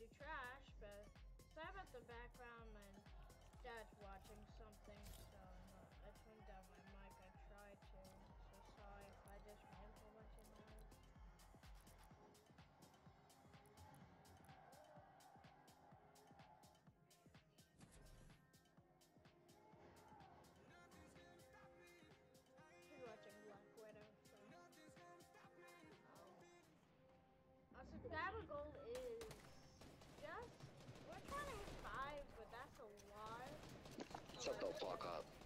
do trash, but I'm at the background. and dad's watching something, so uh, I turned down my mic. I tried to. So sorry if I just ramble so much in there. watching Black Widow. So. Um, also, that'll go Shut the fuck up.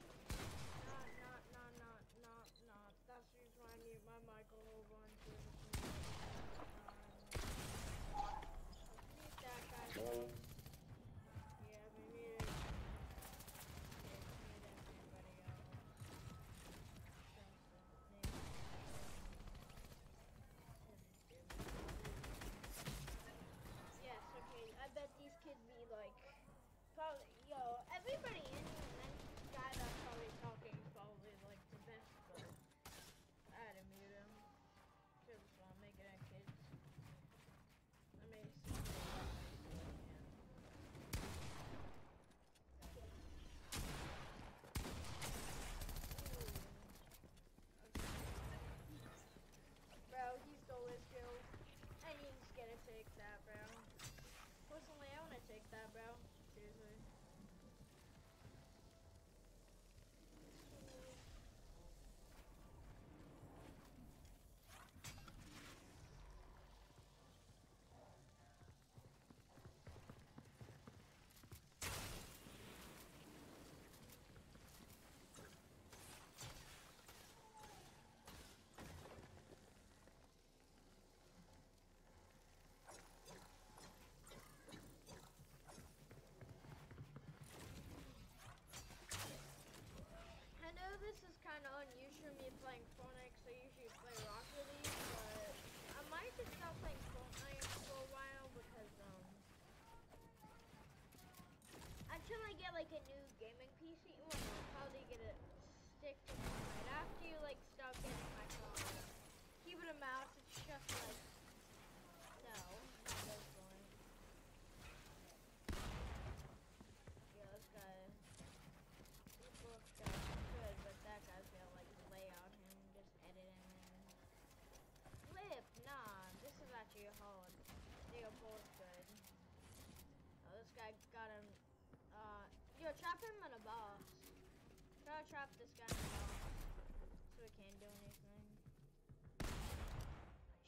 gonna trap this guy so it can't do anything.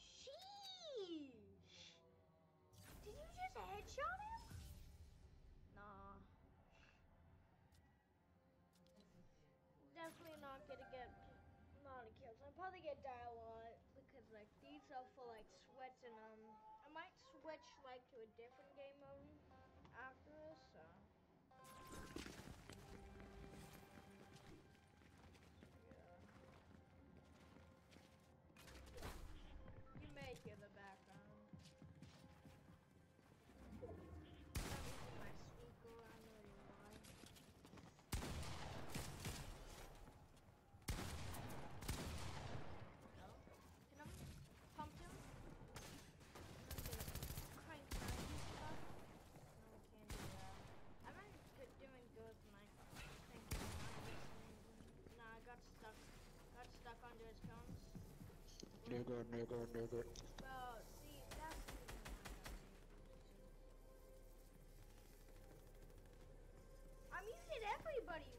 Sheesh! Did you just headshot him? Nah. Definitely not gonna get a lot of kills. I'll probably get die a lot because like these are for like sweats and um I might switch like to a different game mode. nigga, nigga, nigga. I'm using everybody,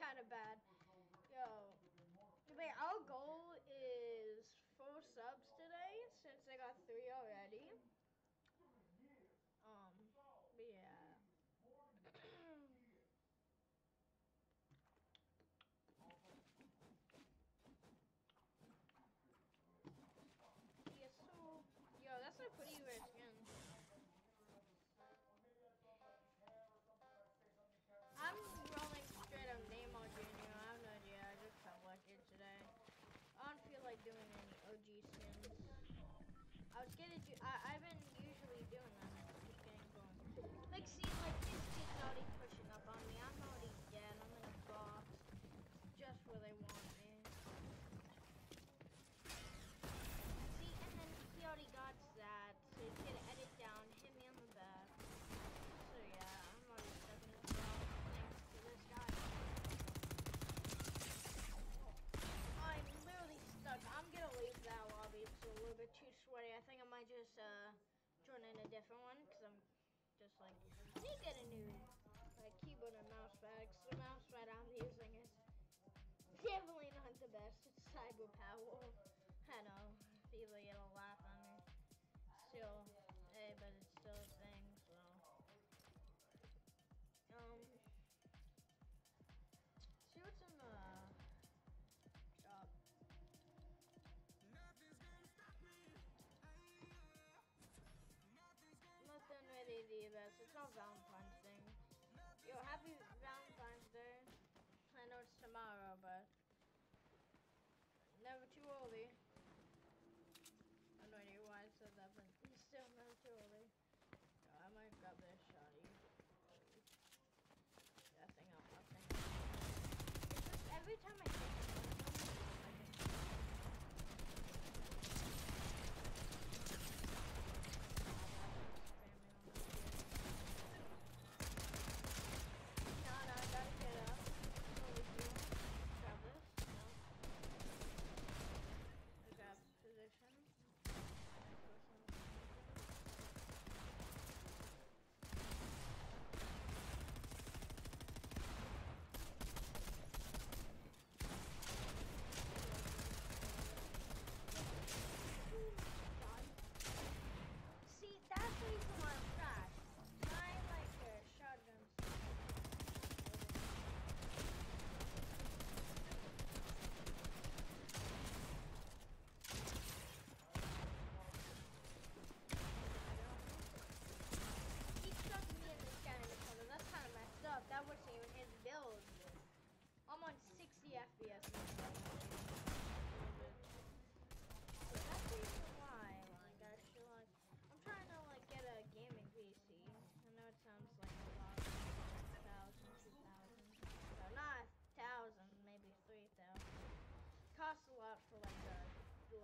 kind of bad. I was gonna do, I, I've been usually doing that. Keep getting going. Like, see, like, this kid, dude. My keyboard and mouse pad, the mouse pad I'm using is definitely not the best. It's cyber power. I know. People get a laugh on me. Still, hey, but it's still a thing, so. Um, see what's in the shop. Nothing really the best. It's not bound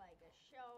like a show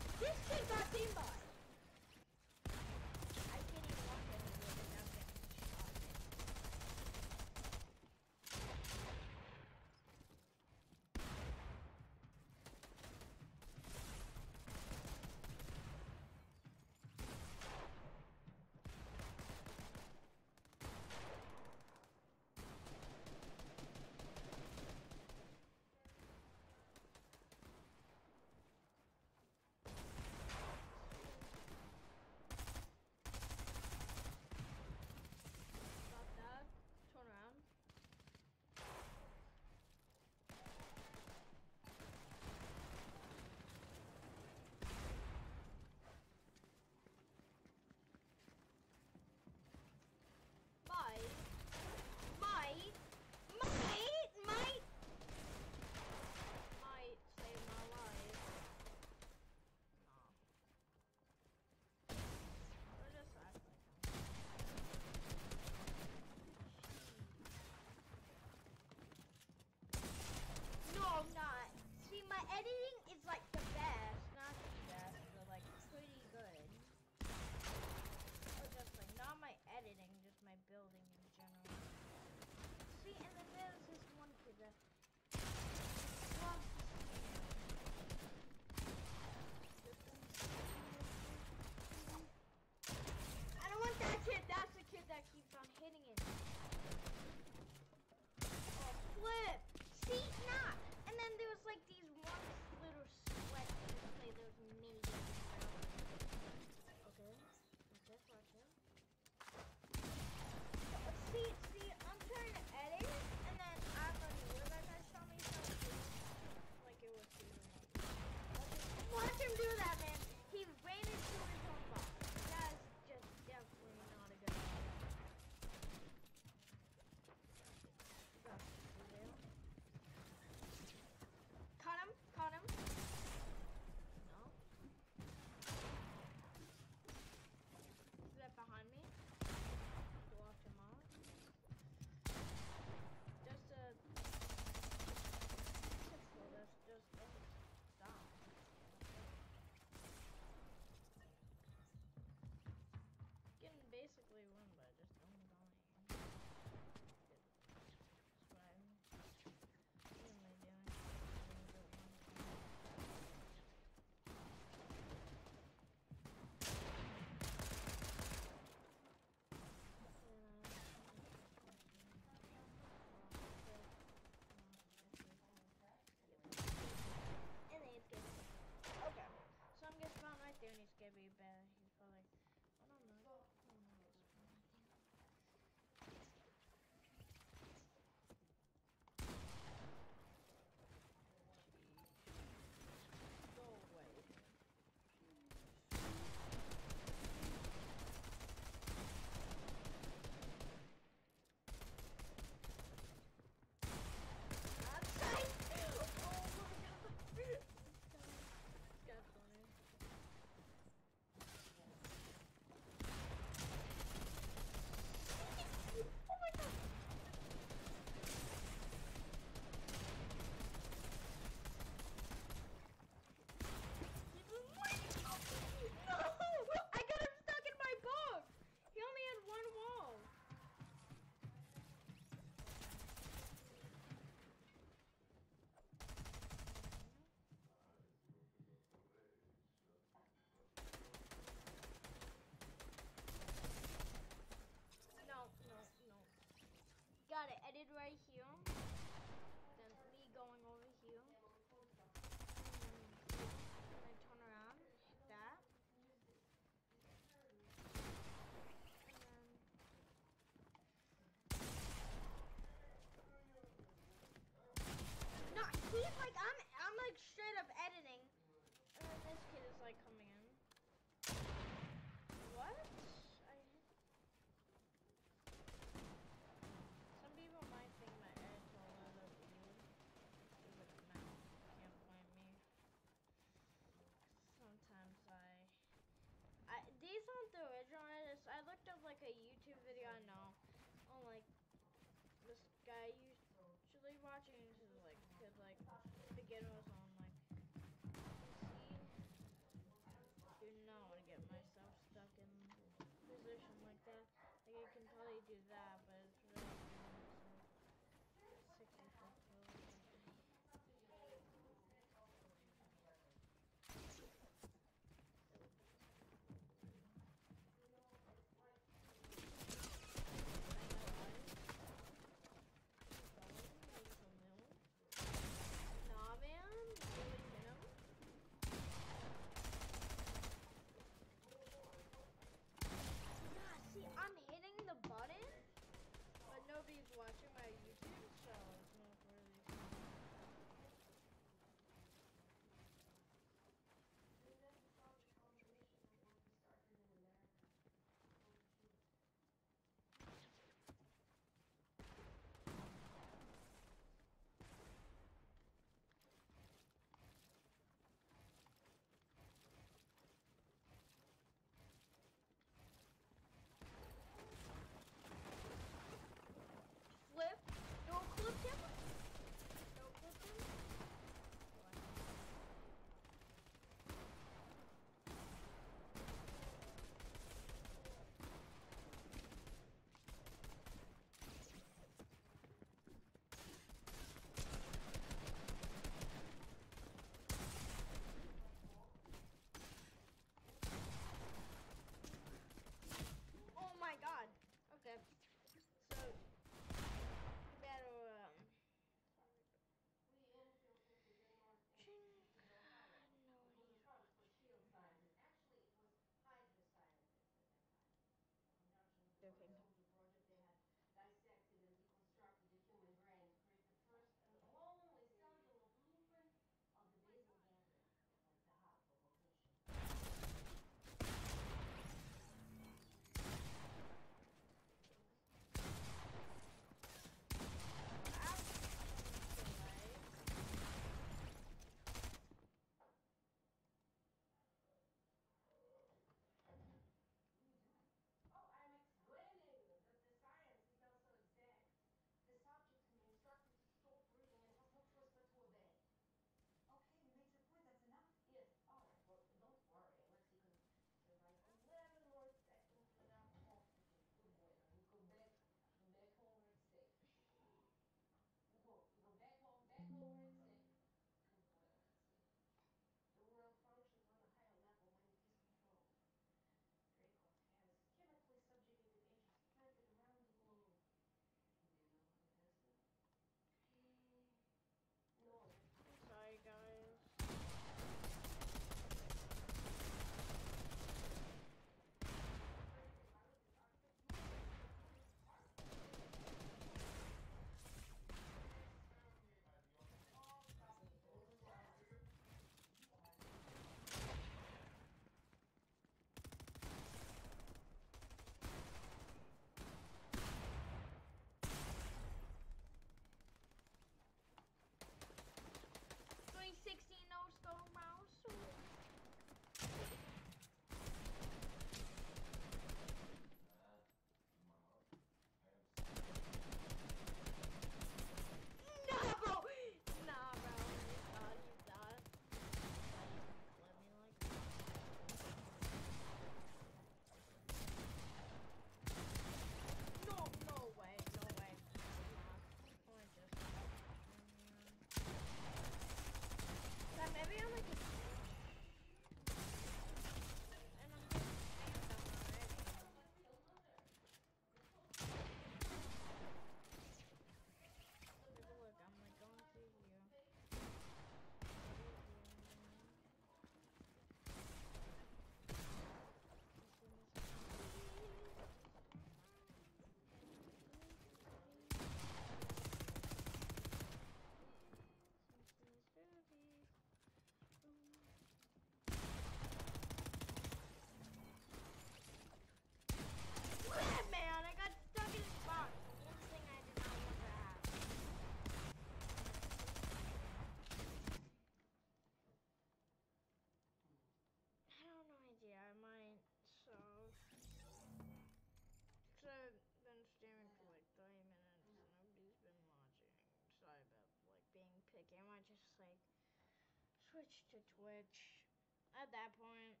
switched to Twitch at that point.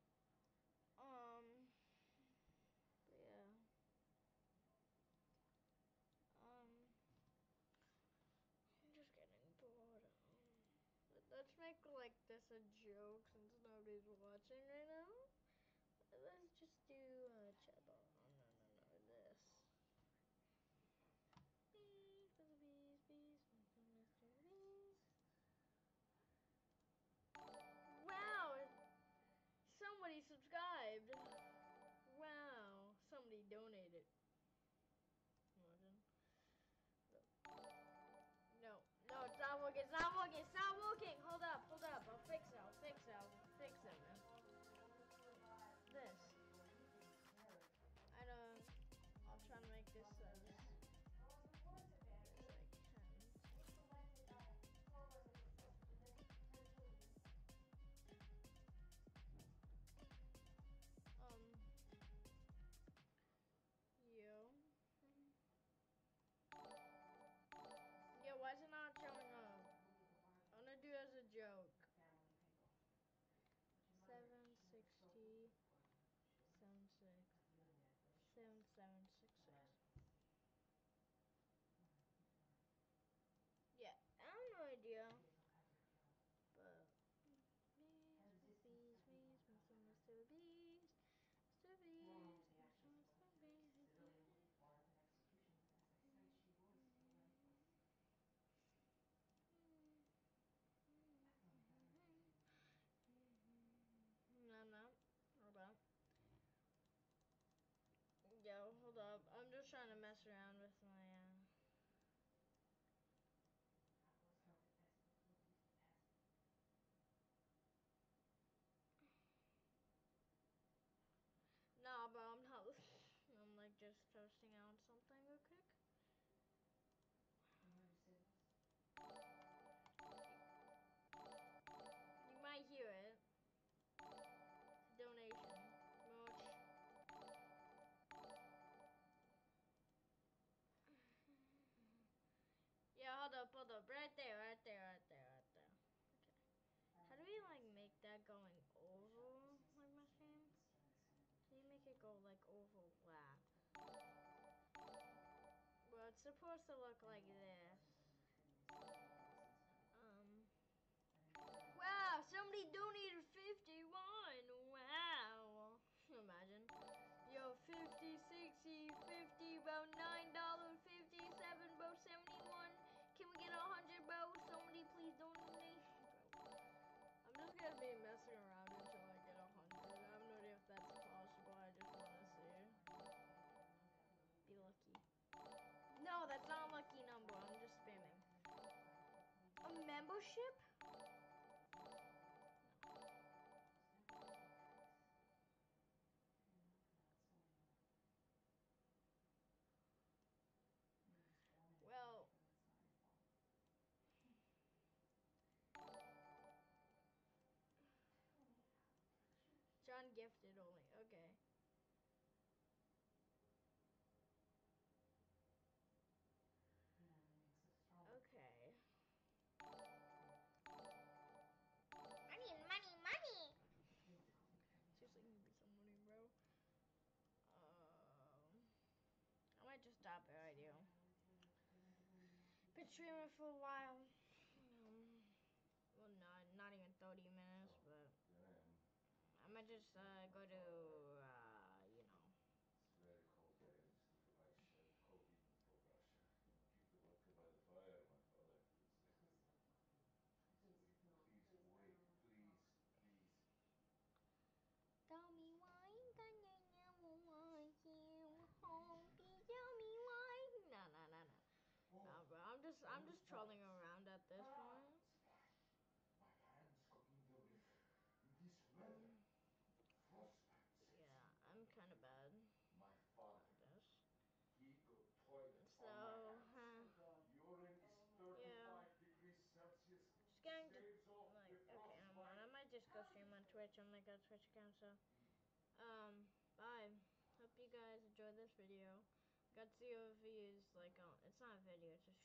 Um, but yeah. Um, I'm just getting bored. Um, let's make like this a joke since nobody's watching right now. go like overlap. Well, it's supposed to look like this. a treatment for a while. Um, well, no, not even 30 minutes, but oh, I might just uh, go to I'm just trolling around at this point. Yeah, I'm kind of bad at this. So, huh. Yeah. Just going to, like, okay, I'm on. I might just go stream on Twitch I'm my God Twitch account, so. Um, bye. Hope you guys enjoyed this video. Gutsy OV is like, oh, it's not a video, it's a